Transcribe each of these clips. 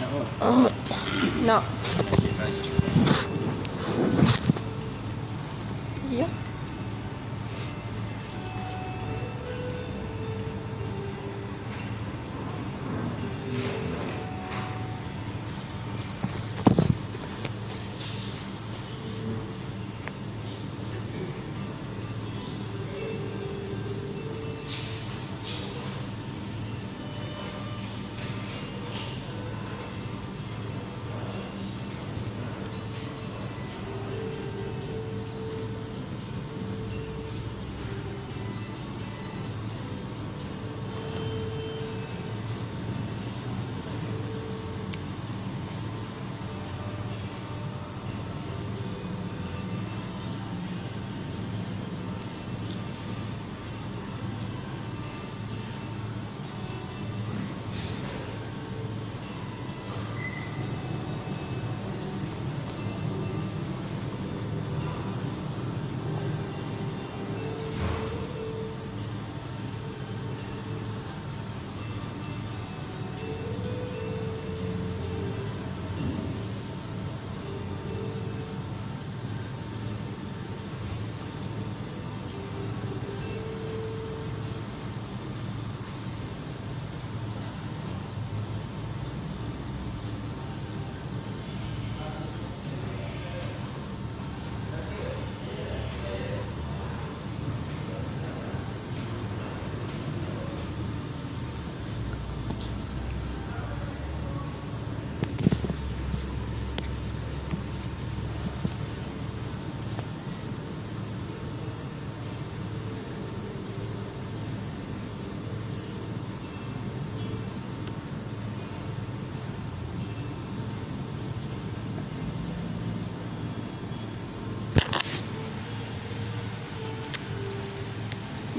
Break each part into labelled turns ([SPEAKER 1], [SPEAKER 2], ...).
[SPEAKER 1] No. no. Yeah.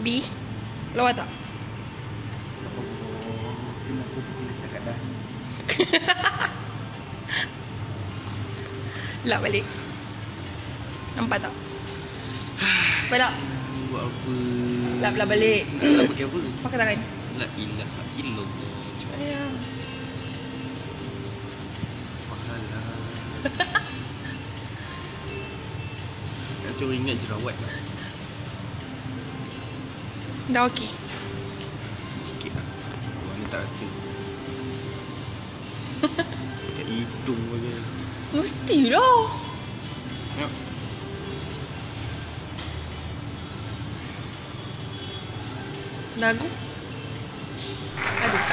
[SPEAKER 2] B. Lawa tak? Letak kat dahi.
[SPEAKER 1] Lap balik. Nampak tak? Balak.
[SPEAKER 2] Buat apa?
[SPEAKER 1] Lap lap balik.
[SPEAKER 2] Nak pakai apa?
[SPEAKER 1] Pakai tangan.
[SPEAKER 2] La ilaha illallah.
[SPEAKER 1] Ya.
[SPEAKER 2] Pahala. Nak cuma ingat jerawat lah.
[SPEAKER 1] Dah okey.
[SPEAKER 2] Sikit lah. Orang ni tak rasa. Kat hidung je.
[SPEAKER 1] Mestilah.
[SPEAKER 2] Tengok.
[SPEAKER 1] Dagu. Aduh.